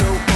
so